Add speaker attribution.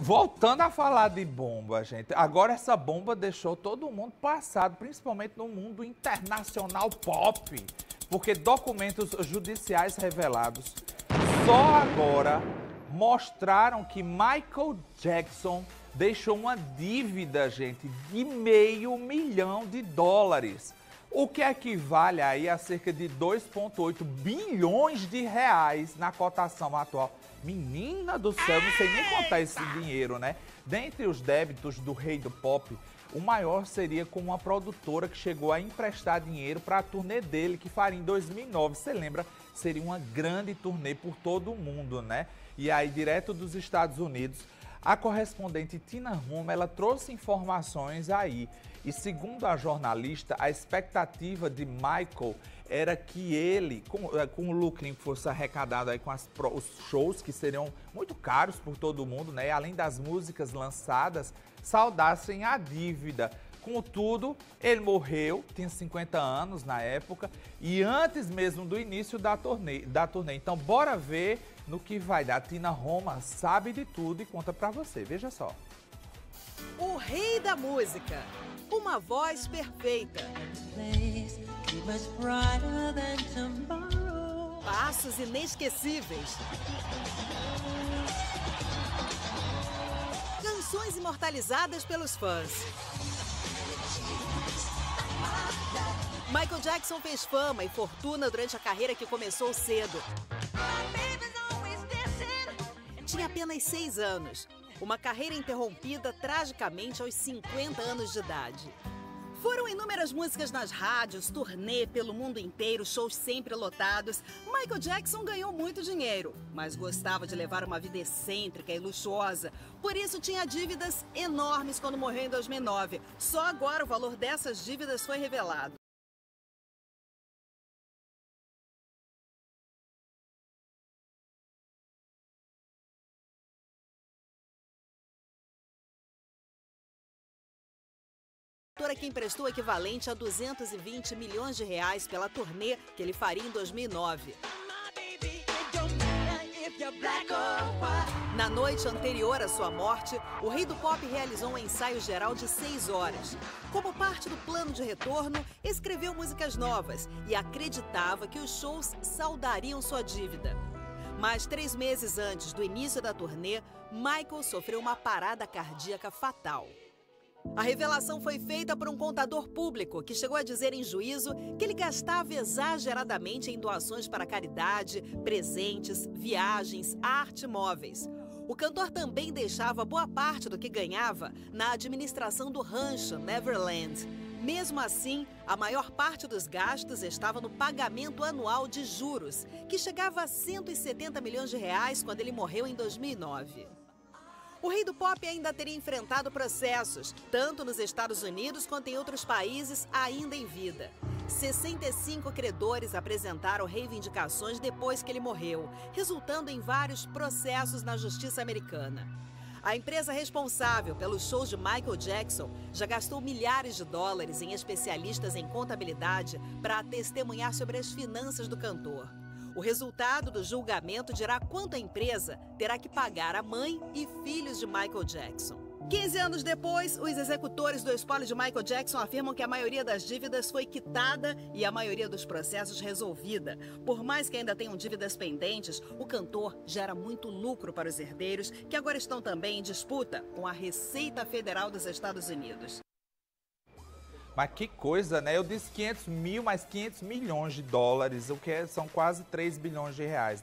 Speaker 1: Voltando a falar de bomba, gente. Agora essa bomba deixou todo mundo passado, principalmente no mundo internacional pop. Porque documentos judiciais revelados só agora mostraram que Michael Jackson deixou uma dívida, gente, de meio milhão de dólares. O que equivale aí a cerca de 2,8 bilhões de reais na cotação atual. Menina do céu, não sei nem contar esse dinheiro, né? Dentre os débitos do rei do pop, o maior seria com uma produtora que chegou a emprestar dinheiro para a turnê dele, que faria em 2009. Você lembra? Seria uma grande turnê por todo o mundo, né? E aí, direto dos Estados Unidos, a correspondente Tina Roma, ela trouxe informações aí. E segundo a jornalista, a expectativa de Michael era que ele, com, eh, com o lucro que fosse arrecadado aí com as, os shows que seriam muito caros por todo mundo, né? Além das músicas lançadas, saudassem a dívida. Contudo, ele morreu, tinha 50 anos na época, e antes mesmo do início da turnê. Da turnê. Então, bora ver no que vai dar. Tina Roma sabe de tudo e conta pra você. Veja só.
Speaker 2: O rei da música. Uma voz perfeita. Passos inesquecíveis. Canções imortalizadas pelos fãs. Michael Jackson fez fama e fortuna durante a carreira que começou cedo. Tinha apenas seis anos. Uma carreira interrompida tragicamente aos 50 anos de idade. Foram inúmeras músicas nas rádios, turnê pelo mundo inteiro, shows sempre lotados. Michael Jackson ganhou muito dinheiro, mas gostava de levar uma vida excêntrica e luxuosa. Por isso tinha dívidas enormes quando morreu em 2009. Só agora o valor dessas dívidas foi revelado. Produtora que emprestou equivalente a 220 milhões de reais pela turnê que ele faria em 2009. Na noite anterior à sua morte, o rei do pop realizou um ensaio geral de seis horas. Como parte do plano de retorno, escreveu músicas novas e acreditava que os shows saldariam sua dívida. Mas três meses antes do início da turnê, Michael sofreu uma parada cardíaca fatal. A revelação foi feita por um contador público que chegou a dizer em juízo que ele gastava exageradamente em doações para caridade, presentes, viagens, arte móveis. O cantor também deixava boa parte do que ganhava na administração do rancho Neverland. Mesmo assim, a maior parte dos gastos estava no pagamento anual de juros, que chegava a 170 milhões de reais quando ele morreu em 2009. O rei do pop ainda teria enfrentado processos, tanto nos Estados Unidos quanto em outros países ainda em vida. 65 credores apresentaram reivindicações depois que ele morreu, resultando em vários processos na justiça americana. A empresa responsável pelos shows de Michael Jackson já gastou milhares de dólares em especialistas em contabilidade para testemunhar sobre as finanças do cantor. O resultado do julgamento dirá quanto a empresa terá que pagar a mãe e filhos de Michael Jackson. 15 anos depois, os executores do espólio de Michael Jackson afirmam que a maioria das dívidas foi quitada e a maioria dos processos resolvida. Por mais que ainda tenham dívidas pendentes, o cantor gera muito lucro para os herdeiros, que agora estão também em disputa com a Receita Federal dos Estados Unidos.
Speaker 1: Mas que coisa, né? Eu disse 500 mil mais 500 milhões de dólares, o que é, são quase 3 bilhões de reais, né?